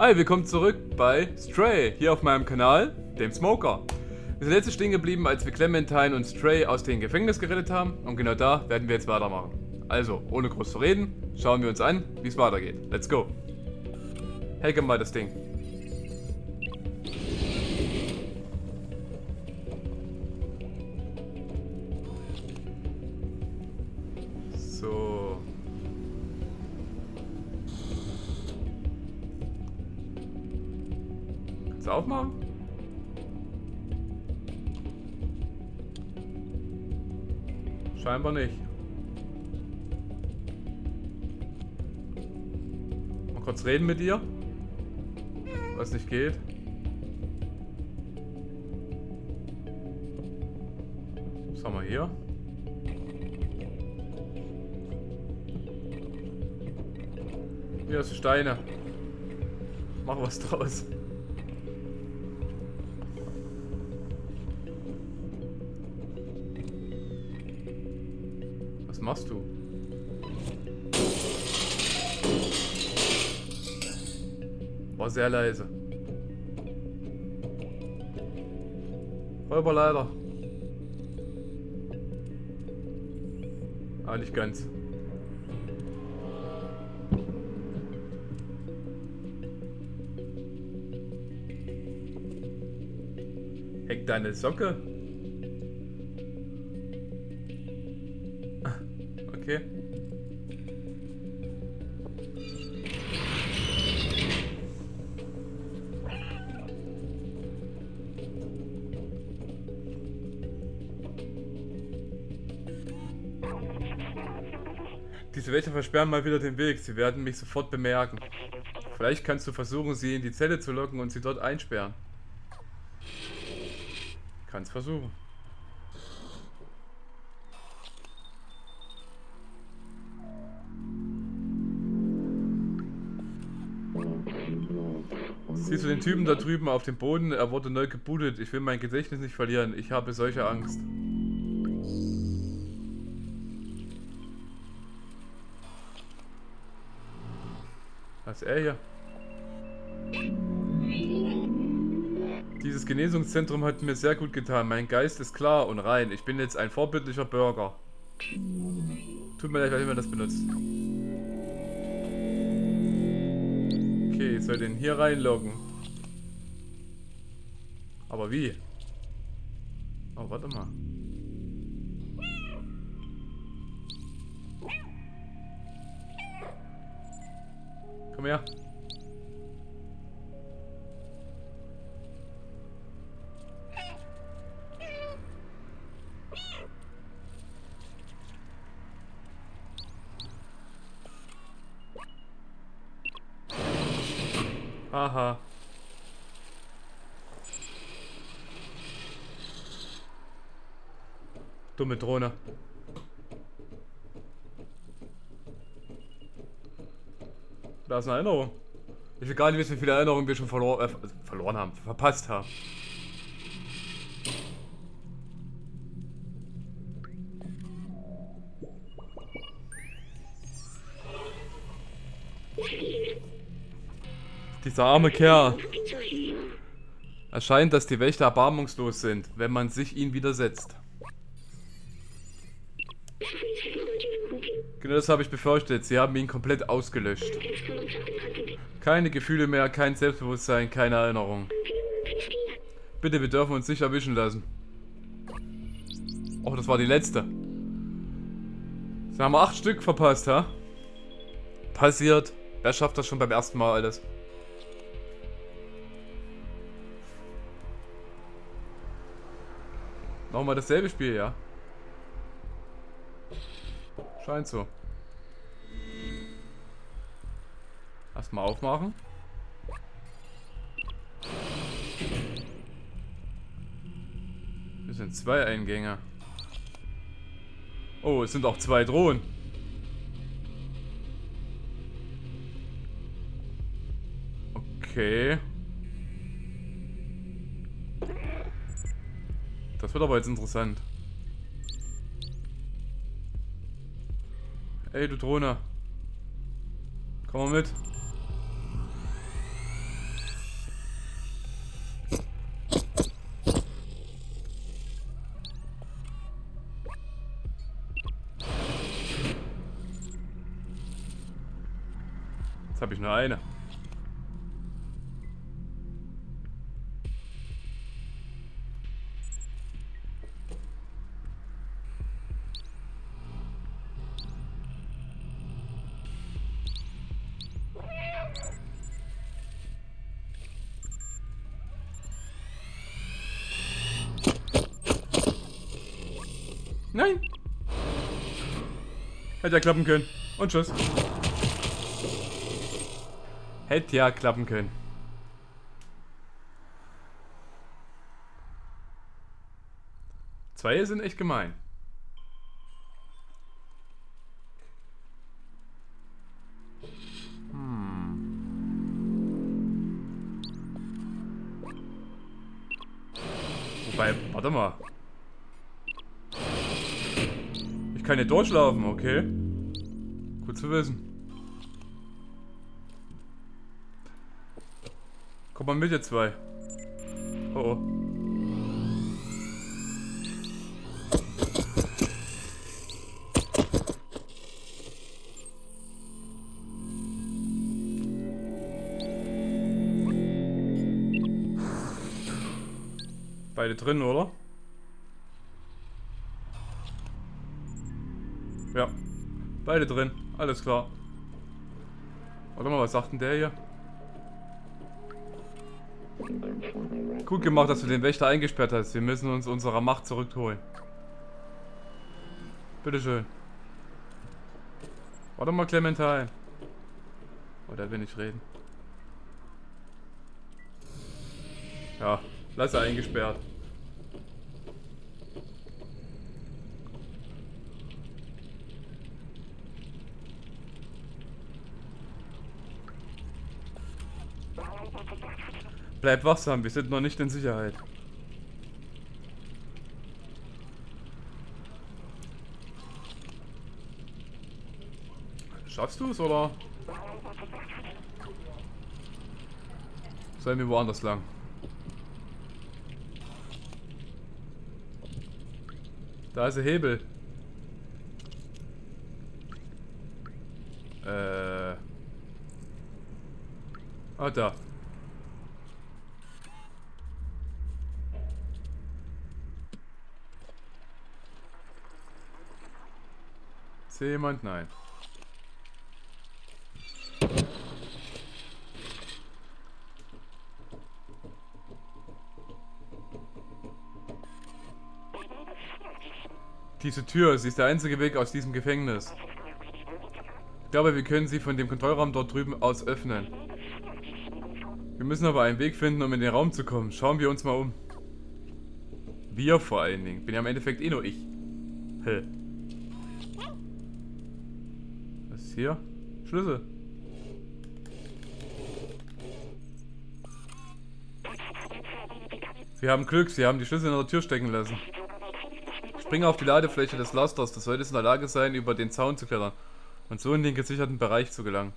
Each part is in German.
Hi, willkommen zurück bei Stray, hier auf meinem Kanal, dem Smoker. Wir sind letztes stehen geblieben, als wir Clementine und Stray aus dem Gefängnis gerettet haben und genau da werden wir jetzt weitermachen. Also, ohne groß zu reden, schauen wir uns an, wie es weitergeht. Let's go. Hacke mal das Ding. Aufmachen? Scheinbar nicht. Mal kurz reden mit dir. Was nicht geht. Was haben wir hier? Hier du Steine. Mach was draus. Was machst du? War sehr leise. Räuberleiter. Ah, nicht ganz. Hängt deine Socke? Okay. Diese Wächter versperren mal wieder den Weg. Sie werden mich sofort bemerken. Vielleicht kannst du versuchen, sie in die Zelle zu locken und sie dort einsperren. Kannst versuchen. Siehst du den Typen da drüben auf dem Boden? Er wurde neu gebootet. Ich will mein Gedächtnis nicht verlieren. Ich habe solche Angst. Was ist er hier? Dieses Genesungszentrum hat mir sehr gut getan. Mein Geist ist klar und rein. Ich bin jetzt ein vorbildlicher Bürger. Tut mir leid, wenn man das benutzt. Ich soll den hier reinloggen. Aber wie? Oh, warte mal. Komm her. Aha. Dumme Drohne. Da ist eine Erinnerung. Ich will gar nicht wissen, wie viele Erinnerungen wir schon verlor äh, verloren haben, verpasst haben. Dieser arme Kerl. Es scheint, dass die Wächter erbarmungslos sind, wenn man sich ihnen widersetzt. Genau das habe ich befürchtet. Sie haben ihn komplett ausgelöscht. Keine Gefühle mehr, kein Selbstbewusstsein, keine Erinnerung. Bitte, wir dürfen uns nicht erwischen lassen. Oh, das war die letzte. Sie haben acht Stück verpasst, ha? Passiert. Wer schafft das schon beim ersten Mal alles? Nochmal dasselbe Spiel, ja? Scheint so. Erstmal aufmachen. Das sind zwei Eingänge. Oh, es sind auch zwei Drohnen. Okay. Das wird aber jetzt interessant. Ey, du Drohne. Komm mal mit. Hätte ja klappen können. Und tschüss. Hätte ja klappen können. Zwei sind echt gemein. Hm. Wobei, warte mal. Nicht durchlaufen, okay. Gut zu wissen. Komm mal mit, ihr zwei. Oh oh. Beide drin, oder? Beide drin. Alles klar. Warte mal, was sagt denn der hier? Gut gemacht, dass du den Wächter eingesperrt hast. Wir müssen uns unserer Macht zurückholen. Bitteschön. Warte mal, Clementine. Oder will ich reden? Ja, lass er eingesperrt. Bleib wachsam, wir sind noch nicht in Sicherheit. Schaffst du es oder? Sollen wir woanders lang? Da ist der Hebel. Äh. Ah, da. Hier jemand? Nein. Diese Tür, sie ist der einzige Weg aus diesem Gefängnis. Ich glaube, wir können sie von dem Kontrollraum dort drüben aus öffnen. Wir müssen aber einen Weg finden, um in den Raum zu kommen. Schauen wir uns mal um. Wir vor allen Dingen. Bin ja im Endeffekt eh nur ich. Hä. Hier? Schlüssel. Wir haben Glück, sie haben die Schlüssel in der Tür stecken lassen. Springe auf die Ladefläche des Lasters, das sollte in der Lage sein, über den Zaun zu klettern und so in den gesicherten Bereich zu gelangen.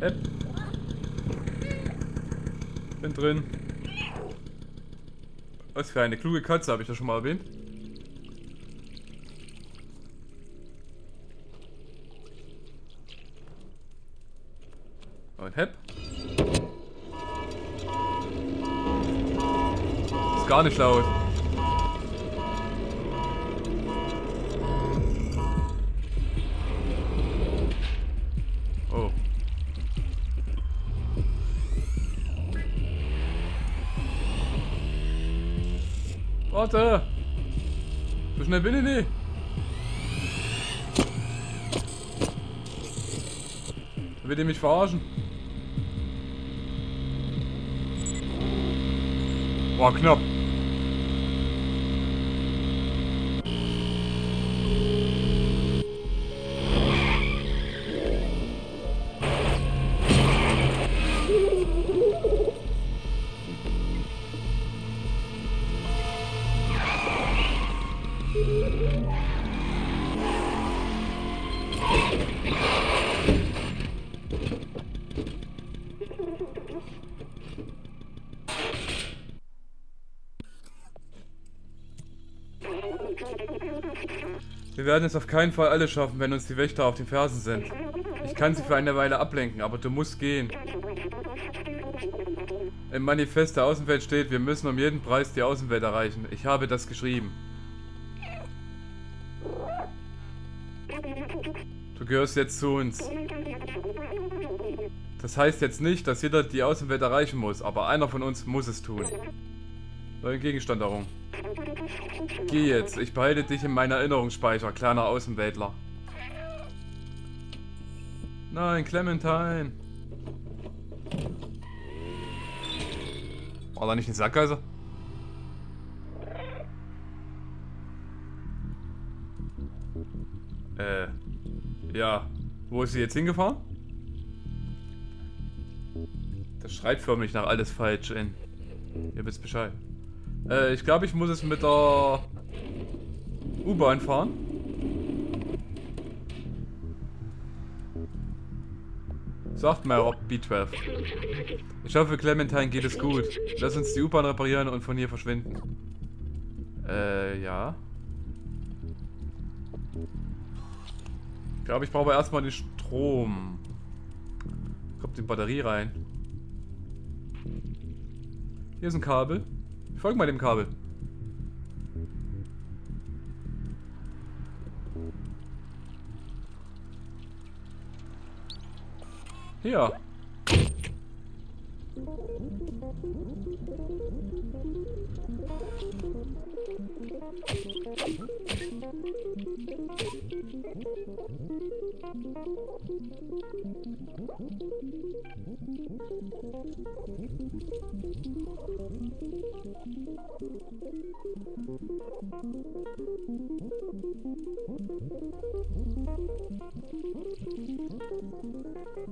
App. Bin drin. Was für eine kluge Katze, habe ich das schon mal erwähnt. Und Hepp. Ist gar nicht laut. Warte! So schnell bin ich nicht! Will ihr mich verarschen? Boah, knapp. Werden es auf keinen Fall alle schaffen, wenn uns die Wächter auf den Fersen sind. Ich kann sie für eine Weile ablenken, aber du musst gehen. Im Manifest der Außenwelt steht, wir müssen um jeden Preis die Außenwelt erreichen. Ich habe das geschrieben. Du gehörst jetzt zu uns. Das heißt jetzt nicht, dass jeder die Außenwelt erreichen muss, aber einer von uns muss es tun. Neuen Gegenstand darum. Geh jetzt, ich behalte dich in meiner Erinnerungsspeicher, kleiner Außenweltler. Nein, Clementine. War da nicht eine Sackgasse? Äh, ja. Wo ist sie jetzt hingefahren? Das schreit förmlich nach alles falsch in. Ihr wisst Bescheid. Äh, ich glaube, ich muss es mit der U-Bahn fahren. Sagt mal, Rob B12. Ich hoffe, Clementine geht es gut. Lass uns die U-Bahn reparieren und von hier verschwinden. Äh, ja. Ich glaube, ich brauche erstmal den Strom. Kommt die Batterie rein. Hier ist ein Kabel. Folgen mal dem Kabel. Hier.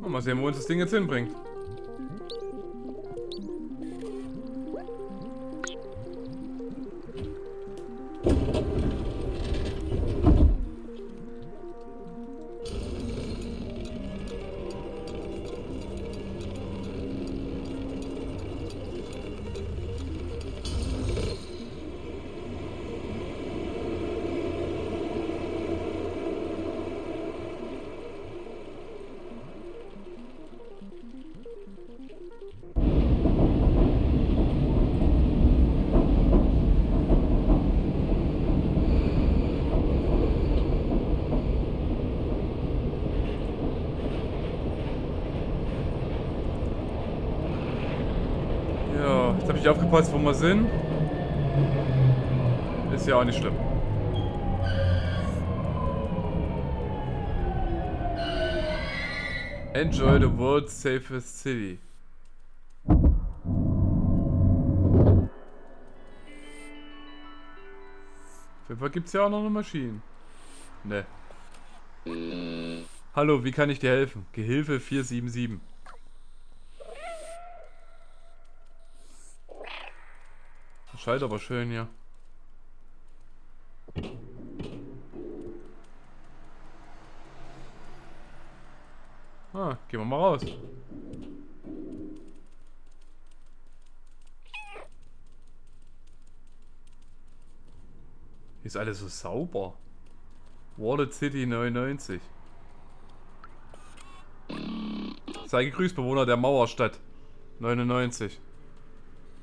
Mal sehen, wo uns das Ding jetzt hinbringt. Nicht aufgepasst, wo wir sind. Ist ja auch nicht schlimm. Enjoy the world's safest city. Fall gibt es ja auch noch eine Maschine. Ne. Hallo, wie kann ich dir helfen? Gehilfe 477. Schallt aber schön hier. Ah, gehen wir mal raus. Ist alles so sauber. Wallet City 99. Sei gegrüßt, Bewohner der Mauerstadt 99.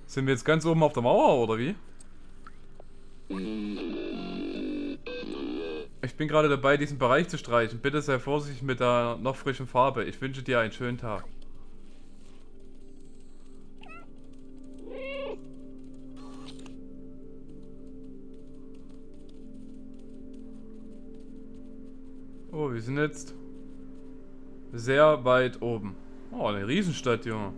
Sind wir jetzt ganz oben auf der Mauer, oder wie? Ich bin gerade dabei, diesen Bereich zu streichen. Bitte sei vorsichtig mit der noch frischen Farbe. Ich wünsche dir einen schönen Tag. Oh, wir sind jetzt sehr weit oben. Oh, eine Riesenstadt, Junge.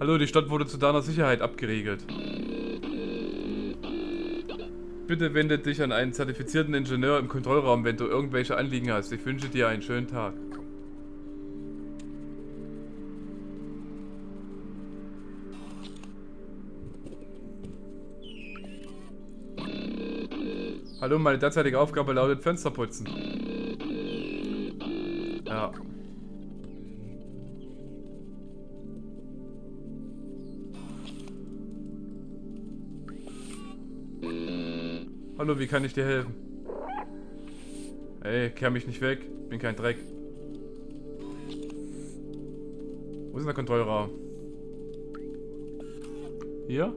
Hallo, die Stadt wurde zu deiner Sicherheit abgeriegelt. Bitte wende dich an einen zertifizierten Ingenieur im Kontrollraum, wenn du irgendwelche Anliegen hast. Ich wünsche dir einen schönen Tag. Hallo, meine derzeitige Aufgabe lautet Fenster putzen. Hallo, wie kann ich dir helfen? Ey, kehr mich nicht weg. Bin kein Dreck. Wo ist denn der Kontrollraum? Hier?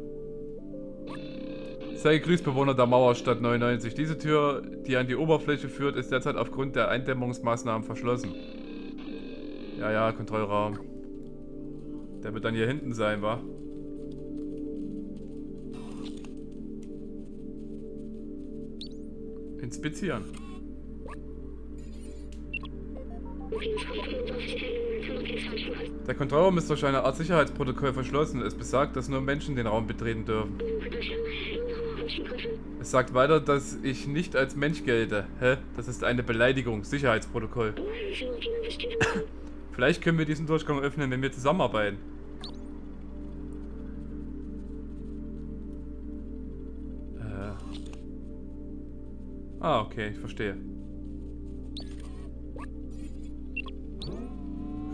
Sei gegrüßt, Bewohner der Mauerstadt 99. Diese Tür, die an die Oberfläche führt, ist derzeit aufgrund der Eindämmungsmaßnahmen verschlossen. Ja, ja, Kontrollraum. Der wird dann hier hinten sein, wa? Inspizieren. Der Kontrollraum ist durch eine Art Sicherheitsprotokoll verschlossen. Es besagt, dass nur Menschen den Raum betreten dürfen. Es sagt weiter, dass ich nicht als Mensch gelte. Hä? Das ist eine Beleidigung. Sicherheitsprotokoll. Vielleicht können wir diesen Durchgang öffnen, wenn wir zusammenarbeiten. Ah, okay, ich verstehe.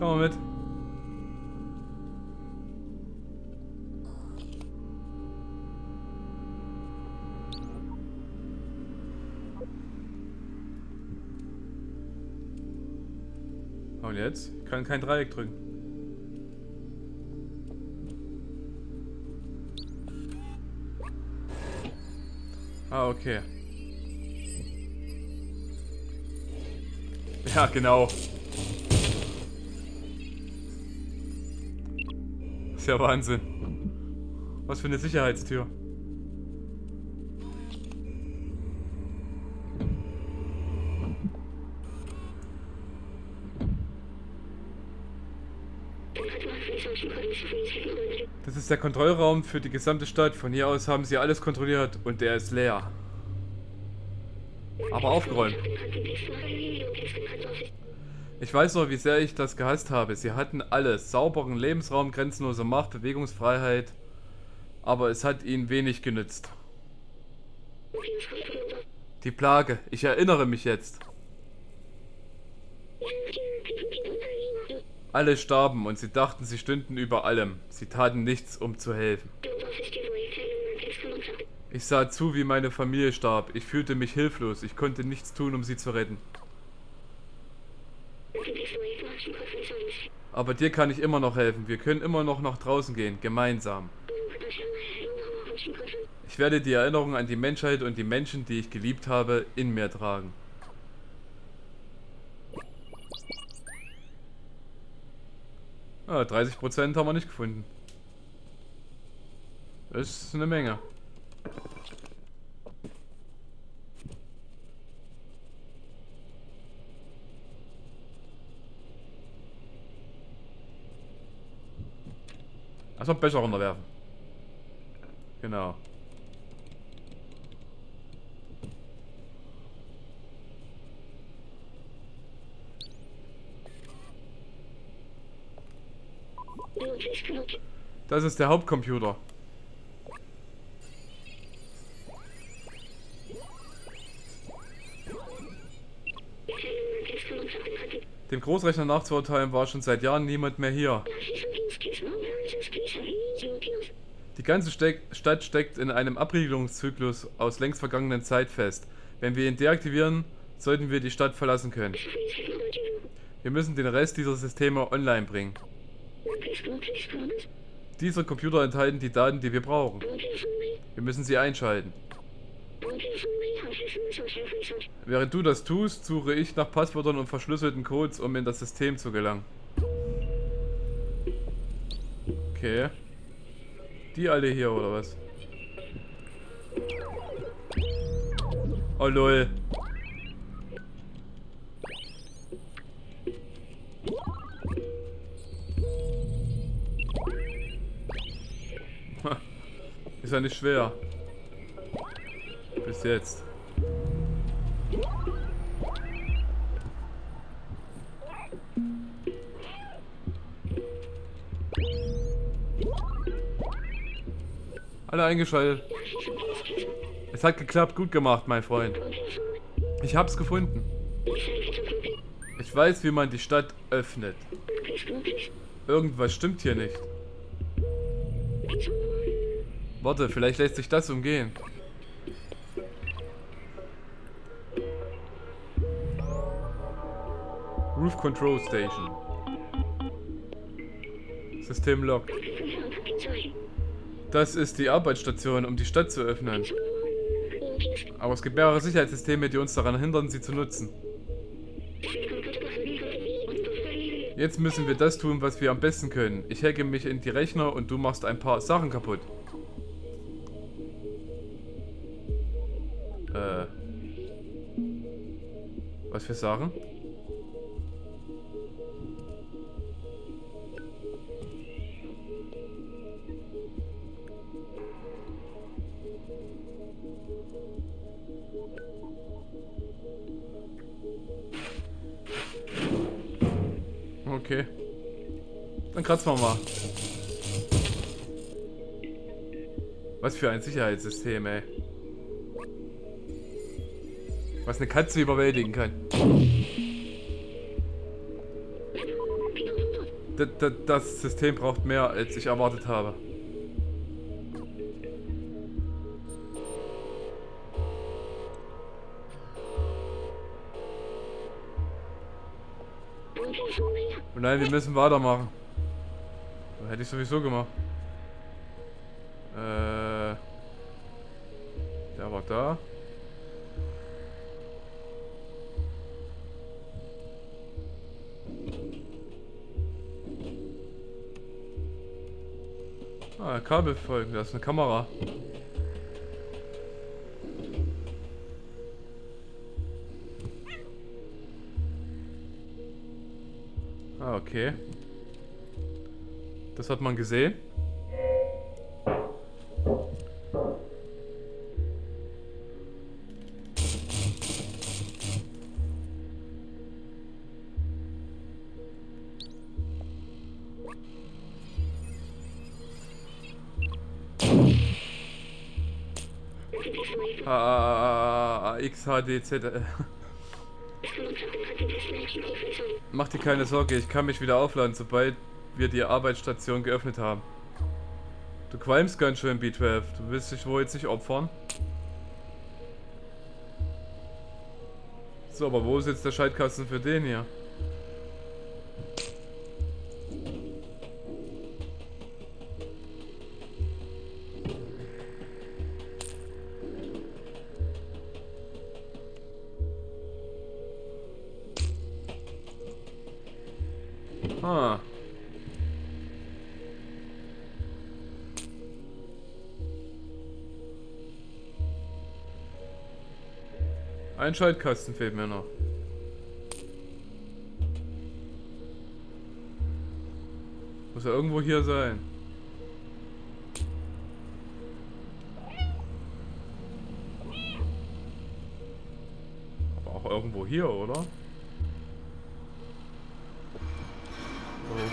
Komm mal mit. Und jetzt? Ich kann kein Dreieck drücken. Ah, okay. Ja, genau. Ist ja Wahnsinn. Was für eine Sicherheitstür. Das ist der Kontrollraum für die gesamte Stadt. Von hier aus haben sie alles kontrolliert und der ist leer. Aber aufgeräumt. Ich weiß noch, wie sehr ich das gehasst habe. Sie hatten alles. Sauberen Lebensraum, grenzenlose Macht, Bewegungsfreiheit. Aber es hat ihnen wenig genützt. Die Plage. Ich erinnere mich jetzt. Alle starben und sie dachten, sie stünden über allem. Sie taten nichts, um zu helfen. Ich sah zu, wie meine Familie starb. Ich fühlte mich hilflos. Ich konnte nichts tun, um sie zu retten. Aber dir kann ich immer noch helfen. Wir können immer noch nach draußen gehen, gemeinsam. Ich werde die Erinnerung an die Menschheit und die Menschen, die ich geliebt habe, in mir tragen. Ah, 30% haben wir nicht gefunden. Das ist eine Menge. Achso, besser runterwerfen. Genau. Das ist der Hauptcomputer. Dem Großrechner nachzuurteilen war schon seit Jahren niemand mehr hier. Die ganze Ste Stadt steckt in einem Abriegelungszyklus aus längst vergangenen Zeit fest. Wenn wir ihn deaktivieren, sollten wir die Stadt verlassen können. Wir müssen den Rest dieser Systeme online bringen. Diese Computer enthalten die Daten, die wir brauchen. Wir müssen sie einschalten. Während du das tust, suche ich nach Passwörtern und verschlüsselten Codes, um in das System zu gelangen. Okay. Die alle hier, oder was? Oh lol. Ist ja nicht schwer. Bis jetzt. Alle eingeschaltet. Es hat geklappt. Gut gemacht, mein Freund. Ich hab's gefunden. Ich weiß, wie man die Stadt öffnet. Irgendwas stimmt hier nicht. Warte, vielleicht lässt sich das umgehen. Roof Control Station. System locked. Das ist die Arbeitsstation, um die Stadt zu öffnen. Aber es gibt mehrere Sicherheitssysteme, die uns daran hindern, sie zu nutzen. Jetzt müssen wir das tun, was wir am besten können. Ich hacke mich in die Rechner und du machst ein paar Sachen kaputt. Äh. Was für Sachen? Kratzen wir mal. Was für ein Sicherheitssystem, ey. Was eine Katze überwältigen kann. D das System braucht mehr, als ich erwartet habe. Und nein, wir müssen weitermachen. Hätte ich sowieso gemacht. Äh, der war da. Ah, Kabel folgen, da ist eine Kamera. Ah, okay. Das hat man gesehen. Ah, XHDZ. Mach dir keine Sorge, ich kann mich wieder aufladen, sobald wir die Arbeitsstation geöffnet haben. Du qualmst ganz schön, B12. Du willst dich wohl jetzt nicht opfern? So, aber wo ist jetzt der Schaltkasten für den hier? Ah. Ein Schaltkasten fehlt mir noch. Muss ja irgendwo hier sein. Aber auch irgendwo hier, oder?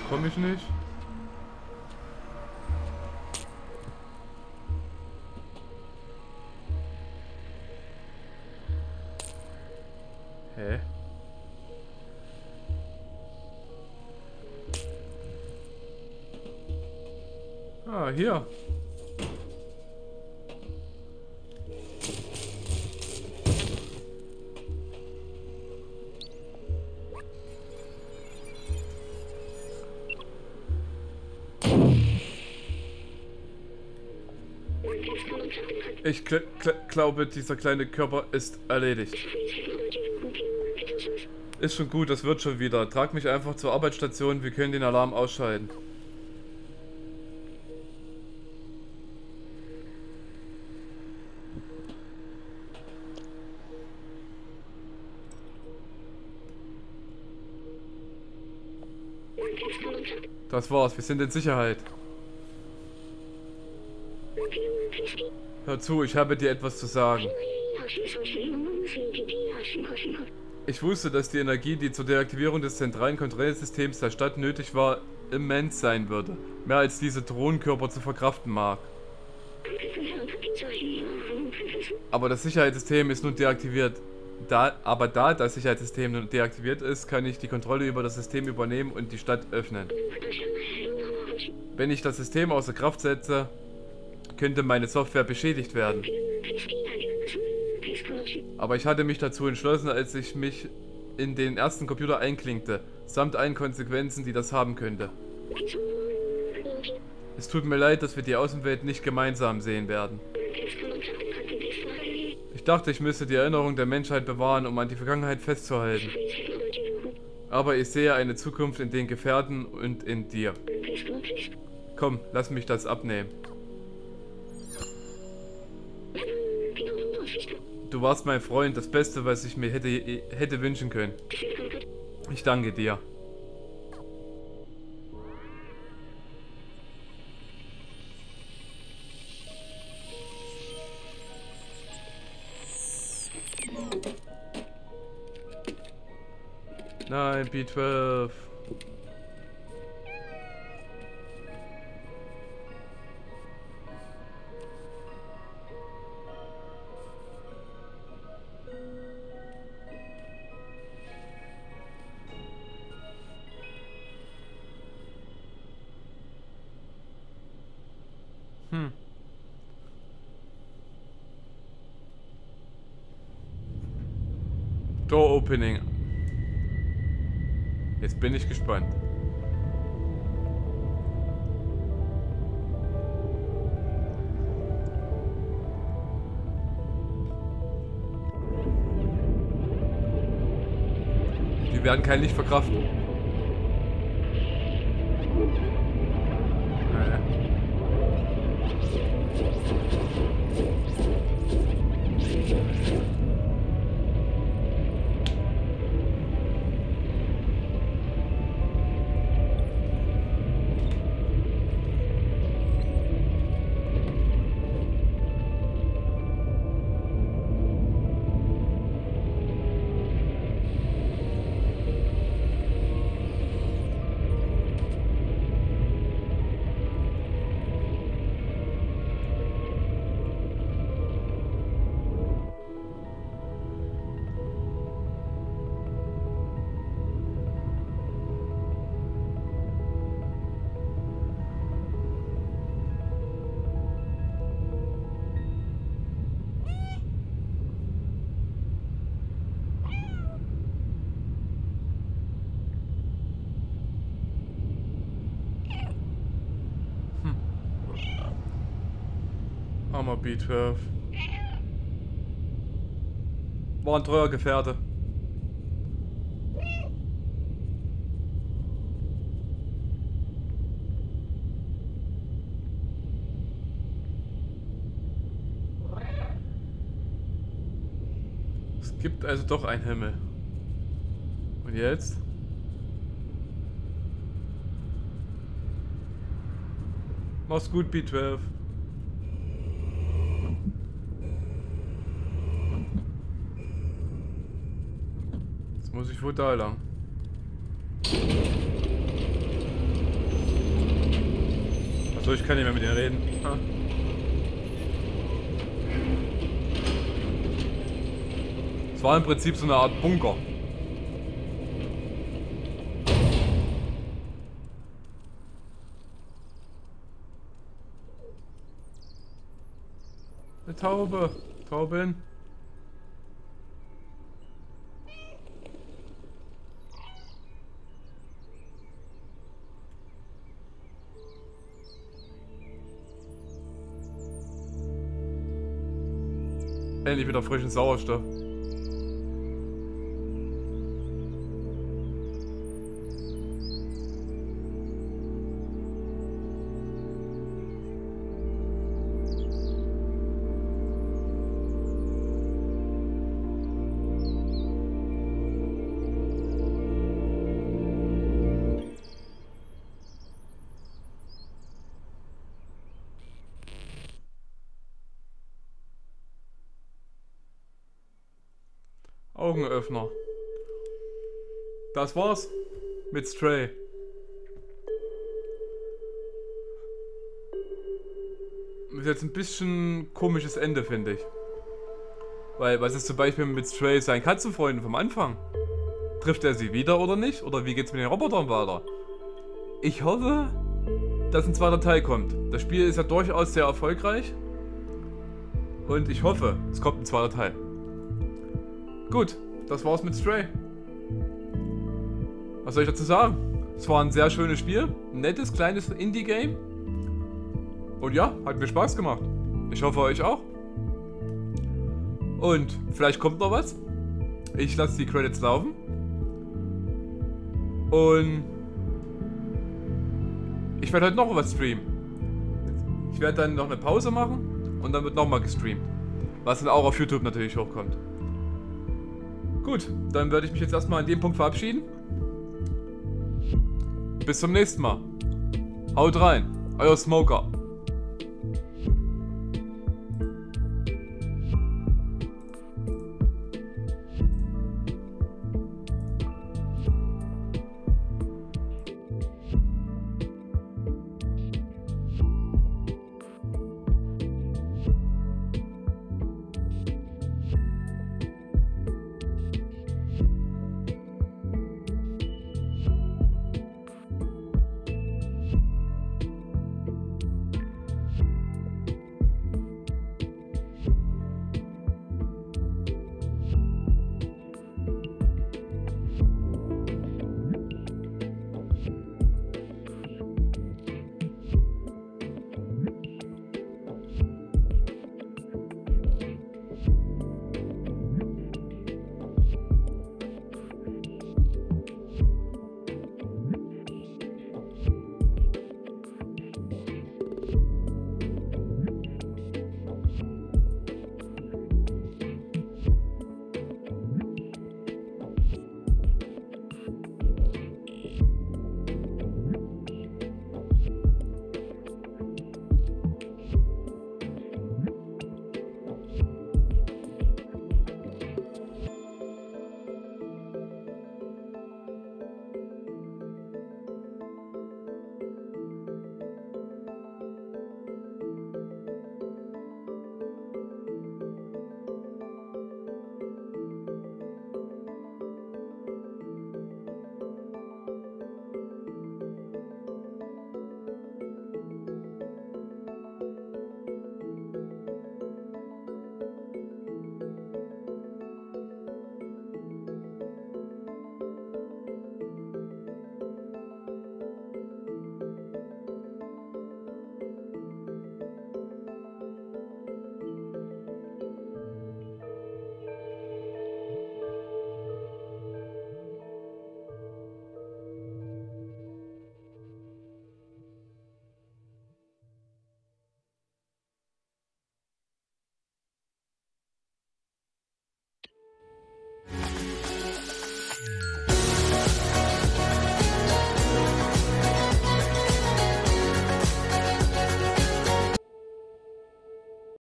komme ich nicht. Ich glaube, dieser kleine Körper ist erledigt. Ist schon gut, das wird schon wieder. Trag mich einfach zur Arbeitsstation, wir können den Alarm ausschalten. Das war's, wir sind in Sicherheit. Hör zu, ich habe dir etwas zu sagen. Ich wusste, dass die Energie, die zur Deaktivierung des zentralen Kontrollsystems der Stadt nötig war, immens sein würde. Mehr als diese Drohnenkörper zu verkraften mag. Aber das Sicherheitssystem ist nun deaktiviert. Da, aber da das Sicherheitssystem nun deaktiviert ist, kann ich die Kontrolle über das System übernehmen und die Stadt öffnen. Wenn ich das System außer Kraft setze, könnte meine Software beschädigt werden. Aber ich hatte mich dazu entschlossen, als ich mich in den ersten Computer einklinkte, samt allen Konsequenzen, die das haben könnte. Es tut mir leid, dass wir die Außenwelt nicht gemeinsam sehen werden. Ich dachte, ich müsste die Erinnerung der Menschheit bewahren, um an die Vergangenheit festzuhalten. Aber ich sehe eine Zukunft in den Gefährten und in dir. Komm, lass mich das abnehmen. Du warst mein Freund, das Beste, was ich mir hätte, hätte wünschen können. Ich danke dir. Nein, B12. Door opening. Jetzt bin ich gespannt. Die werden kein Licht verkraften. Armer B12. War ein treuer Gefährte. Es gibt also doch einen Himmel. Und jetzt? Mach's gut, B12. Muss ich wohl da lang. Achso, ich kann nicht mehr mit ihr reden. Ah. Es war im Prinzip so eine Art Bunker. Eine Taube. Tauben. Endlich wieder frischen Sauerstoff. Augenöffner. Das war's mit Stray. Ist jetzt ein bisschen komisches Ende, finde ich. Weil, was ist zum Beispiel mit Stray sein Katzenfreunden vom Anfang? Trifft er sie wieder oder nicht? Oder wie geht's mit den Robotern weiter? Ich hoffe, dass ein zweiter Teil kommt. Das Spiel ist ja durchaus sehr erfolgreich. Und ich hoffe, es kommt ein zweiter Teil. Gut, das war's mit Stray. was soll ich dazu sagen? Es war ein sehr schönes Spiel, ein nettes, kleines Indie-Game. Und ja, hat mir Spaß gemacht. Ich hoffe euch auch. Und vielleicht kommt noch was. Ich lasse die Credits laufen. Und ich werde heute noch was streamen. Ich werde dann noch eine Pause machen und dann wird nochmal gestreamt. Was dann auch auf YouTube natürlich hochkommt. Gut, dann werde ich mich jetzt erstmal an dem Punkt verabschieden. Bis zum nächsten Mal. Haut rein, euer Smoker.